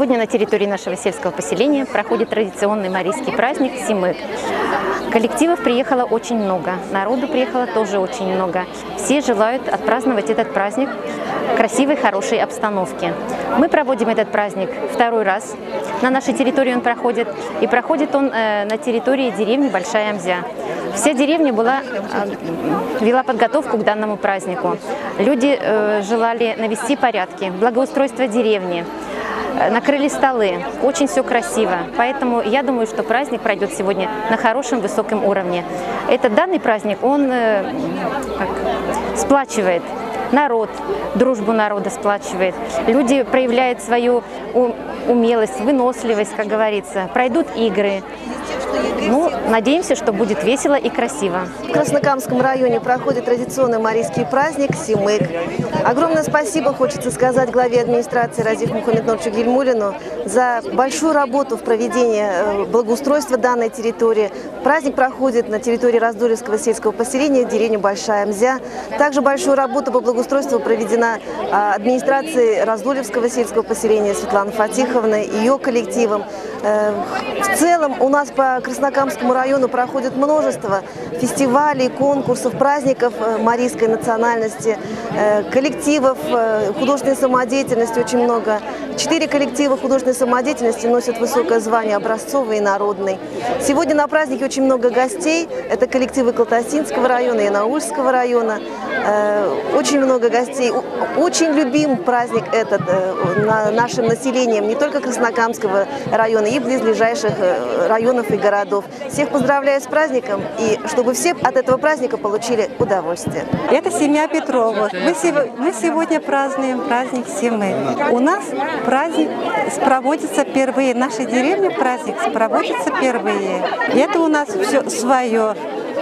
Сегодня на территории нашего сельского поселения проходит традиционный марийский праздник Симык. Коллективов приехало очень много, народу приехало тоже очень много. Все желают отпраздновать этот праздник в красивой, хорошей обстановке. Мы проводим этот праздник второй раз. На нашей территории он проходит, и проходит он э, на территории деревни Большая Амзя. Вся деревня была, э, вела подготовку к данному празднику. Люди э, желали навести порядки, благоустройство деревни, накрыли столы. Очень все красиво. Поэтому я думаю, что праздник пройдет сегодня на хорошем, высоком уровне. Этот данный праздник, он как, сплачивает народ, дружбу народа сплачивает. Люди проявляют свою умелость, выносливость, как говорится. Пройдут игры, ну, надеемся, что будет весело и красиво. В Краснокамском районе проходит традиционный марийский праздник Симык. Огромное спасибо хочется сказать главе администрации Разиф Мухаммедновичу Гельмулину за большую работу в проведении э, благоустройства данной территории. Праздник проходит на территории Раздоревского сельского поселения, деревни Большая Мзя. Также большую работу по благоустройству проведена а, администрацией Раздолевского сельского поселения Светланы Фатиховны, ее коллективом. Э, в целом у нас по Краснокамскому району проходит множество фестивалей, конкурсов, праздников э, марийской национальности, э, коллективов художественной самодеятельности очень много. Четыре коллектива художественной самодеятельности носят высокое звание образцовый и народный. Сегодня на празднике очень много гостей. Это коллективы Колтасинского района и Наульского района. Очень много гостей. Очень любим праздник этот нашим населением, не только Краснокамского района, и близлежащих э, районов и городов. Всех поздравляю с праздником и чтобы все от этого праздника получили удовольствие. Это семья Петрова. Мы, мы сегодня празднуем праздник Семы. У нас праздник проводится впервые. В нашей деревне праздник проводится впервые. Это у нас все свое.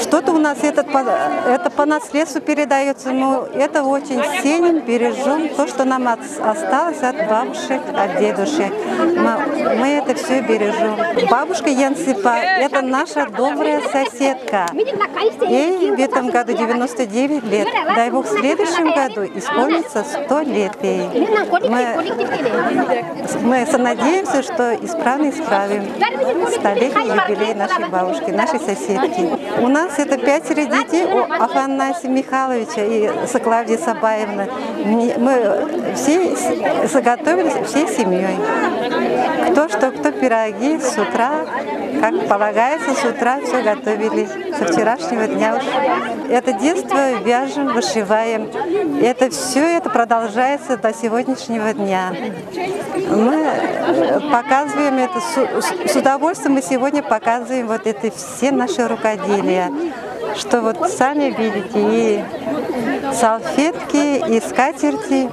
Что-то у нас этот, это по наследству передается, но это очень ценим, бережем то, что нам от, осталось от бабушек, от дедушек. Мы, мы это все бережем. Бабушка Янсипа – это наша добрая соседка. Ей в этом году 99 лет. Дай Бог, в следующем году исполнится 100 лет ей. Мы, мы надеемся, что исправно исправим столетний юбилей нашей бабушки, нашей соседки. У нас это пятеро детей у Афанасия Михайловича и Клавдии Сабаевны. Мы все заготовились всей семьей. Кто что, кто пироги с утра, как полагается, с утра все готовили. Со вчерашнего дня уж. Это детство вяжем, вышиваем. Это все это продолжается до сегодняшнего дня. Мы показываем это с удовольствием. Мы сегодня показываем вот это все наши рукоделия что вот сами видите, и салфетки, и скатерти,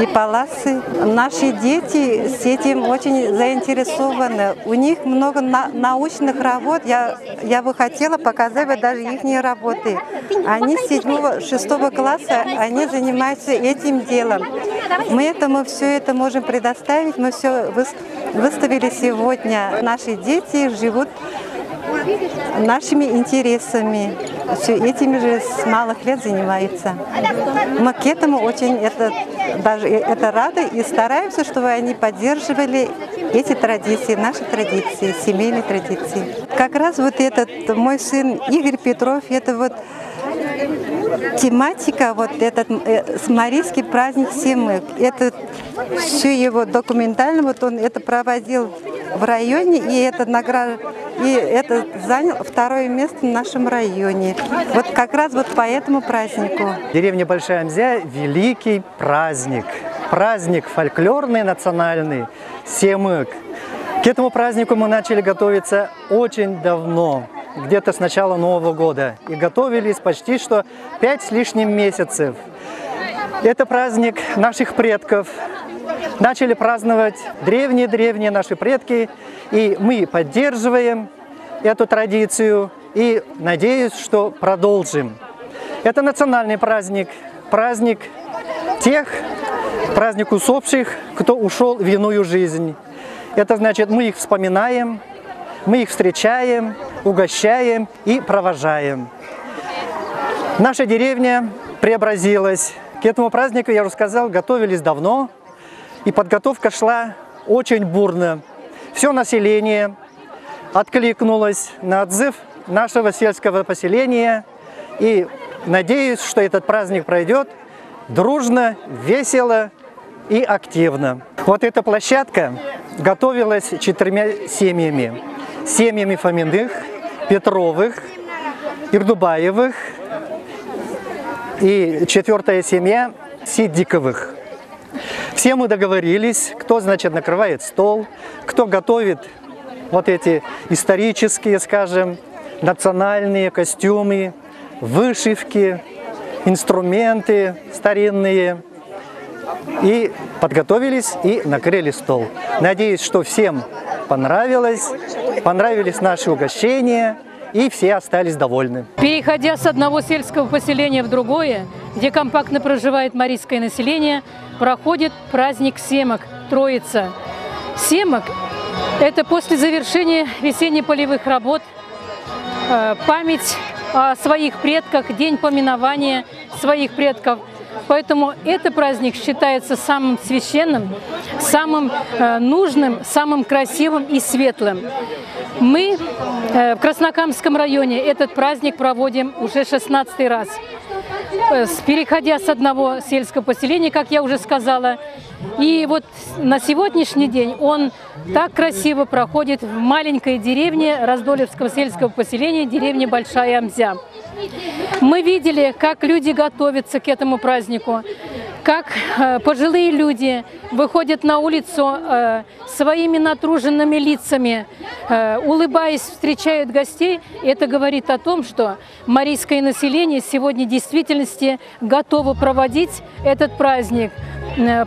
и паласы. Наши дети с этим очень заинтересованы. У них много на научных работ. Я, я бы хотела показать даже их работы. Они с 7-6 класса, они занимаются этим делом. Мы это, мы все это можем предоставить, мы все выставили сегодня. Наши дети живут нашими интересами. Все этими же с малых лет занимается. Мы к этому очень это, даже это рады и стараемся, чтобы они поддерживали эти традиции, наши традиции, семейные традиции. Как раз вот этот мой сын Игорь Петров, это вот тематика, вот этот э, марийский праздник Семык, это все его документально, вот он это проводил в районе, и это награда, и это занял второе место в нашем районе. Вот как раз вот по этому празднику. Деревня Большая Амзя – великий праздник. Праздник фольклорный, национальный, Семык. К этому празднику мы начали готовиться очень давно, где-то с начала Нового года. И готовились почти что пять с лишним месяцев. Это праздник наших предков, начали праздновать древние-древние наши предки, и мы поддерживаем эту традицию и надеюсь, что продолжим. Это национальный праздник, праздник тех, праздник усопших, кто ушел в иную жизнь. Это значит, мы их вспоминаем, мы их встречаем, угощаем и провожаем. Наша деревня преобразилась. К этому празднику, я уже сказал, готовились давно. И подготовка шла очень бурно. Все население откликнулось на отзыв нашего сельского поселения. И надеюсь, что этот праздник пройдет дружно, весело и активно. Вот эта площадка готовилась четырьмя семьями. Семьями Фоминых, Петровых, Ирдубаевых и четвертая семья Сидиковых. Все мы договорились, кто, значит, накрывает стол, кто готовит вот эти исторические, скажем, национальные костюмы, вышивки, инструменты старинные. И подготовились и накрыли стол. Надеюсь, что всем понравилось, понравились наши угощения – и все остались довольны. Переходя с одного сельского поселения в другое, где компактно проживает марийское население, проходит праздник Семок, Троица. Семок – это после завершения весенне-полевых работ, э, память о своих предках, день поминования своих предков – Поэтому этот праздник считается самым священным, самым э, нужным, самым красивым и светлым. Мы э, в Краснокамском районе этот праздник проводим уже 16 раз. Переходя с одного сельского поселения, как я уже сказала, и вот на сегодняшний день он так красиво проходит в маленькой деревне Раздолевского сельского поселения, деревне Большая Амзя. Мы видели, как люди готовятся к этому празднику, как э, пожилые люди выходят на улицу э, своими натруженными лицами, э, улыбаясь, встречают гостей. Это говорит о том, что марийское население сегодня в действительности готово проводить этот праздник.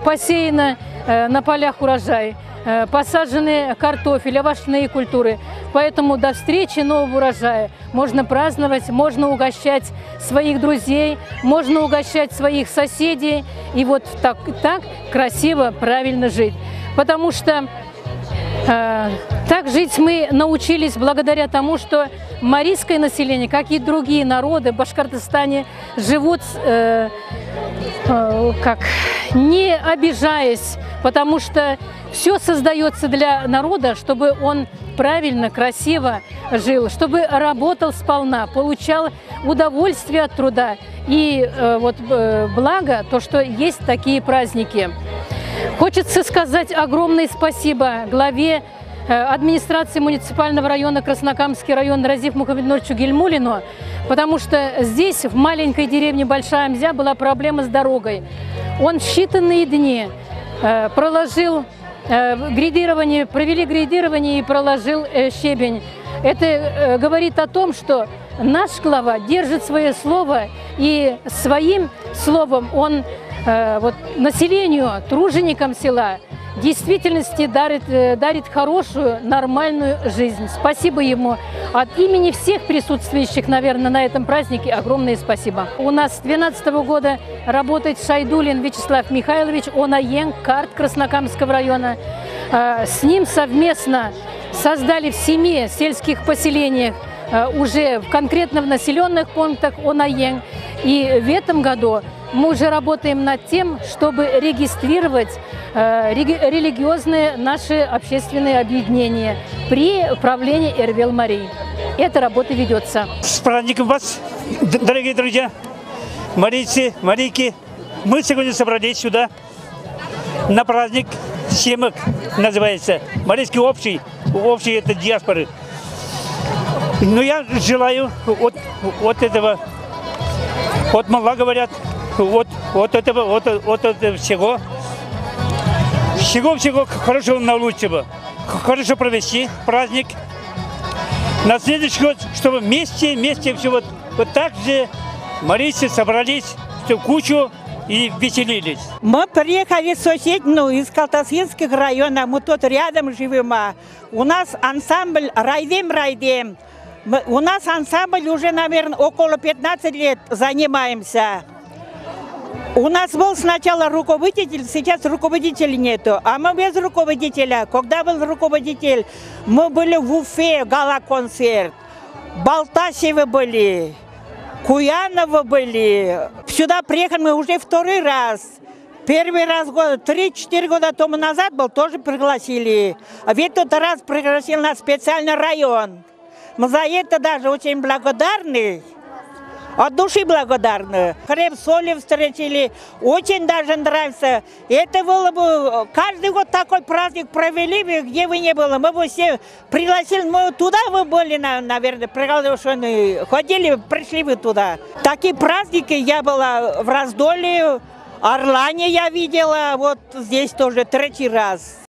Посеяно на полях урожай. Э, посажены картофель, овощные культуры. Поэтому до встречи нового урожая можно праздновать, можно угощать своих друзей, можно угощать своих соседей и вот так, так красиво, правильно жить. Потому что э, так жить мы научились благодаря тому, что марийское население, как и другие народы в Башкортостане, живут э, э, как, не обижаясь, потому что все создается для народа, чтобы он правильно, красиво жил, чтобы работал сполна, получал удовольствие от труда и э, вот э, благо то, что есть такие праздники. Хочется сказать огромное спасибо главе администрации муниципального района Краснокамский район Разив Мухаммедновичу Гельмулину, потому что здесь, в маленькой деревне Большая Амзя, была проблема с дорогой. Он в считанные дни э, проложил Э, грейдирование, провели грейдирование и проложил э, щебень. Это э, говорит о том, что наш глава держит свое слово и своим словом он вот, населению, труженикам села действительности дарит, дарит хорошую, нормальную жизнь. Спасибо ему. От имени всех присутствующих, наверное, на этом празднике огромное спасибо. У нас с 2012 года работает Шайдулин Вячеслав Михайлович, он аен, карт Краснокамского района. А, с ним совместно создали в семи сельских поселениях а, уже конкретно в населенных пунктах ОНАЕН. И в этом году мы уже работаем над тем, чтобы регистрировать э, религиозные наши общественные объединения при правлении Эрвел Марии. Эта работа ведется. С праздником вас, дорогие друзья! Марийцы, Марийки, мы сегодня собрались сюда на праздник Семок, называется. Марийский общий, общий это диаспоры. Но я желаю от, от этого, от мала говорят, от, от этого, от, от этого всего, всего-всего хорошего на лучшего. Хорошо провести праздник. На следующий год, чтобы вместе, вместе все вот, вот так же Марийцы собрались в кучу и веселились. Мы приехали сосед, ну, из Калтасинских районов, мы тут рядом живем. А у нас ансамбль «Райдем-Райдем». У нас ансамбль уже, наверное, около 15 лет занимаемся. У нас был сначала руководитель, сейчас руководителя нету, а мы без руководителя. Когда был руководитель, мы были в Уфе, гала-концерт, Балтасевы были, Куянова были. Сюда приехали мы уже второй раз. Первый раз, 3-4 года тому назад был, тоже пригласили. А в этот раз пригласил на специальный район. Мы за это даже очень благодарны. От души благодарны. Хлеб, соли встретили. Очень даже нравится. Это было бы... Каждый год такой праздник провели бы, где вы не было. Мы бы все пригласили. Мы туда вы были, наверное, приглашены. Ходили, пришли бы туда. Такие праздники я была в Раздоле, Орлане я видела. Вот здесь тоже третий раз.